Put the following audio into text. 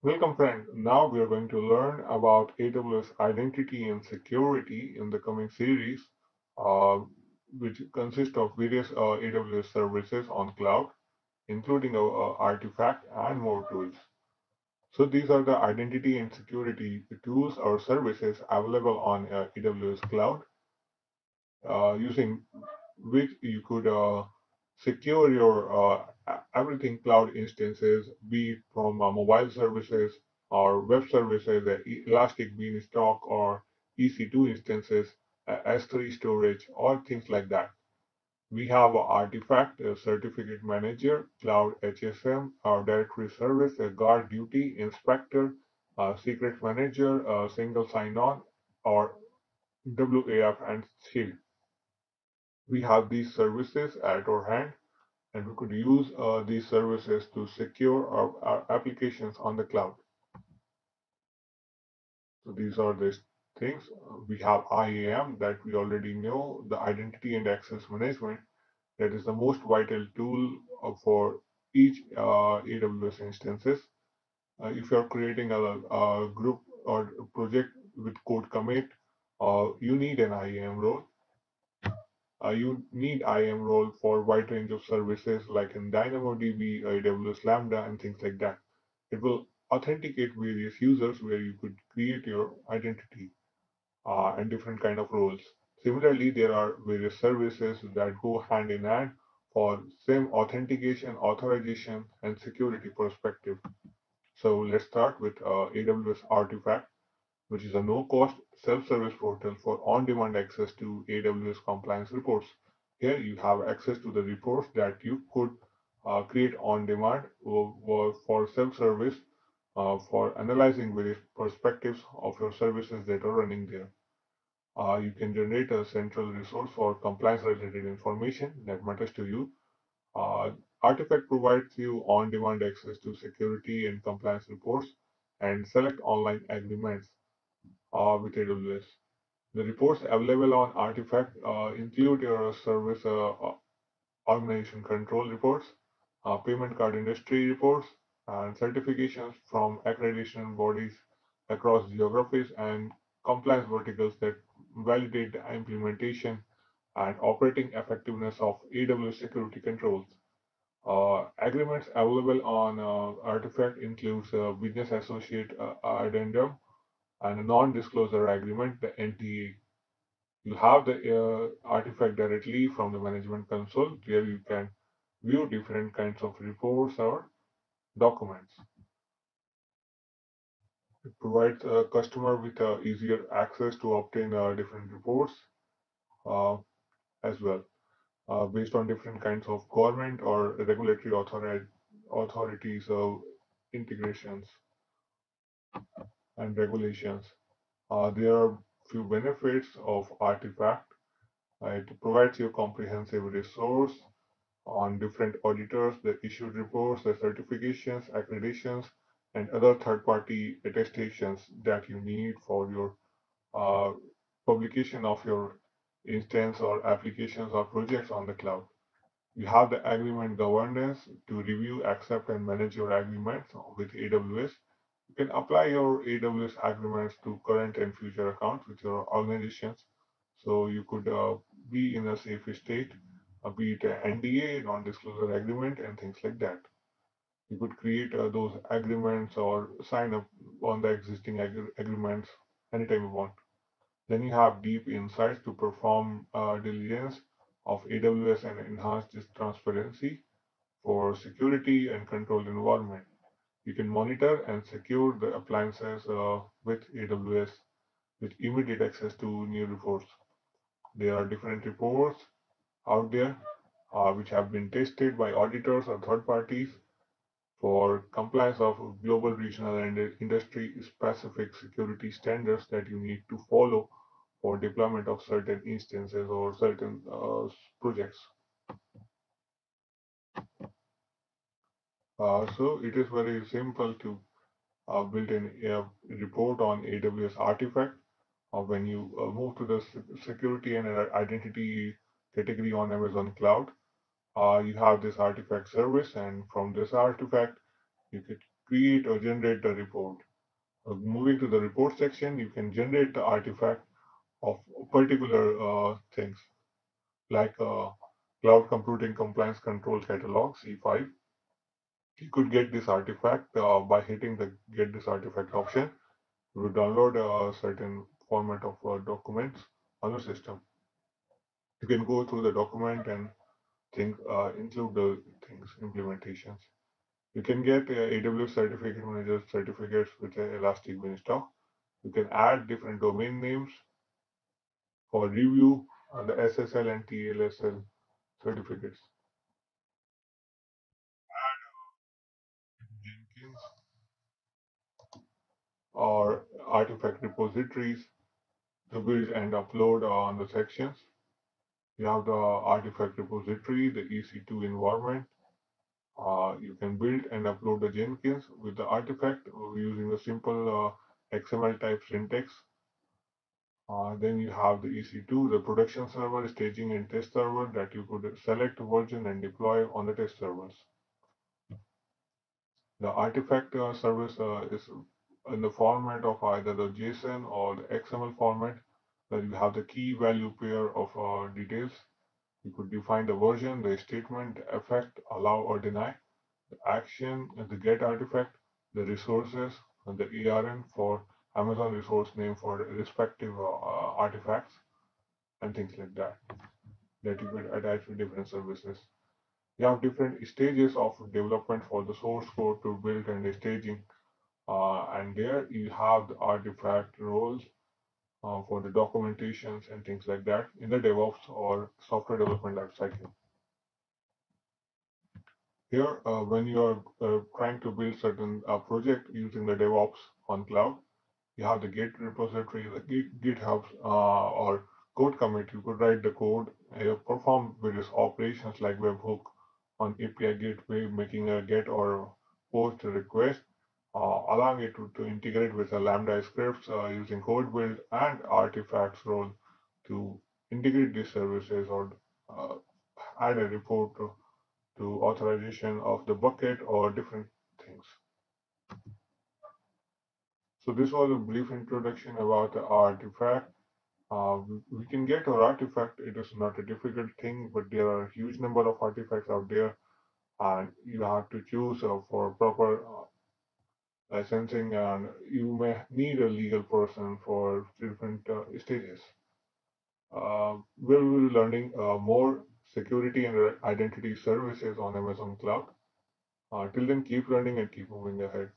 Welcome friend. Now we are going to learn about AWS identity and security in the coming series, uh, which consists of various uh, AWS services on cloud, including uh, uh, artifact and more tools. So these are the identity and security tools or services available on uh, AWS cloud, uh, using which you could secure your everything cloud instances, be it from uh, mobile services or web services, uh, Elastic Beanstalk or EC2 instances, uh, S3 storage, or things like that. We have Artifact, a Certificate Manager, Cloud HSM, our Directory Service, a Guard Duty, Inspector, a Secret Manager, a Single Sign-On, or WAF and Shield. We have these services at our hand and we could use uh, these services to secure our, our, applications on the cloud. So these are the things. We have IAM that we already know, the identity and access management that is the most vital tool uh, for each uh, AWS instances. Uh, if you're creating a, a, group or project with code commit, uh, you need an IAM role uh, you need IAM role for wide range of services like in DynamoDB, AWS Lambda, and things like that. It will authenticate various users where you could create your identity uh, and different kind of roles. Similarly, there are various services that go hand in hand for same authentication, authorization, and security perspective. So let's start with uh, AWS Artifact which is a no-cost self-service portal for on-demand access to AWS compliance reports. Here you have access to the reports that you could uh, create on demand for self-service uh, for analyzing various perspectives of your services that are running there. Uh, you can generate a central resource for compliance related information that matters to you. Uh, Artifact provides you on-demand access to security and compliance reports and select online agreements uh, with AWS. The reports available on Artifact uh, include your service uh, uh, organization control reports, uh, payment card industry reports, and certifications from accreditation bodies across geographies and compliance verticals that validate the implementation and operating effectiveness of AWS security controls. Uh, agreements available on uh, Artifact includes business associate addendum, and a non-disclosure agreement, the NDA. You have the uh, artifact directly from the management console. Here you can view different kinds of reports or documents. It provides a customer with uh, easier access to obtain uh, different reports uh, as well, uh, based on different kinds of government or regulatory authority, authorities of integrations and regulations. Uh, there are few benefits of Artifact. Uh, it provides you comprehensive resource on different auditors, the issued reports, the certifications, accreditations, and other third-party attestations that you need for your uh, publication of your instance or applications or projects on the cloud. You have the agreement governance to review, accept, and manage your agreements with AWS can apply your AWS agreements to current and future accounts with your organizations. So you could uh, be in a safe state, uh, be it an NDA, non-disclosure agreement, and things like that. You could create uh, those agreements or sign up on the existing ag agreements anytime you want. Then you have deep insights to perform uh, diligence of AWS and enhance this transparency for security and controlled environment. You can monitor and secure the appliances uh, with AWS with immediate access to new reports. There are different reports out there uh, which have been tested by auditors or third parties for compliance of global, regional, and industry specific security standards that you need to follow for deployment of certain instances or certain uh, projects. Uh, so it is very simple to uh, build a report on AWS Artifact. Uh, when you uh, move to the security and identity category on Amazon Cloud, uh, you have this artifact service, and from this artifact, you could create or generate the report. Uh, moving to the report section, you can generate the artifact of particular uh, things like uh, Cloud Computing Compliance Control Catalog, C5. You could get this artifact uh, by hitting the get this artifact option. Would download a certain format of uh, documents on the system. You can go through the document and think, uh, include the things, implementations. You can get AWS Certificate Manager certificates with Elastic Beanstalk. You can add different domain names for review on the SSL and TLSL certificates. Or artifact repositories to build and upload on the sections. You have the artifact repository, the EC2 environment. Uh, you can build and upload the Jenkins with the artifact using a simple uh, XML type syntax. Uh, then you have the EC2, the production server, staging and test server that you could select version and deploy on the test servers. The artifact uh, service uh, is in the format of either the JSON or the XML format where you have the key value pair of uh, details. You could define the version, the statement, effect, allow or deny, the action, the get artifact, the resources, and the ARN for Amazon resource name for respective uh, artifacts and things like that that you could attach to different services. You have different stages of development for the source code to build and staging. Uh, and there you have the artifact roles uh, for the documentations and things like that in the DevOps or software development lifecycle. Here, uh, when you are uh, trying to build certain uh, project using the DevOps on cloud, you have the Git repository, the Git, GitHub uh, or code commit. You could write the code, perform various operations like webhook on API gateway, making a get or post request, uh, allowing it to, to, integrate with a Lambda scripts uh, using code build and artifacts role to integrate these services or uh, add a report to, to authorization of the bucket or different things. So this was a brief introduction about the artifact. Uh, we can get our artifact. It is not a difficult thing, but there are a huge number of artifacts out there, and you have to choose uh, for proper uh, licensing, and you may need a legal person for different uh, stages. Uh, we'll be learning uh, more security and identity services on Amazon Cloud. till then, keep learning and keep moving ahead.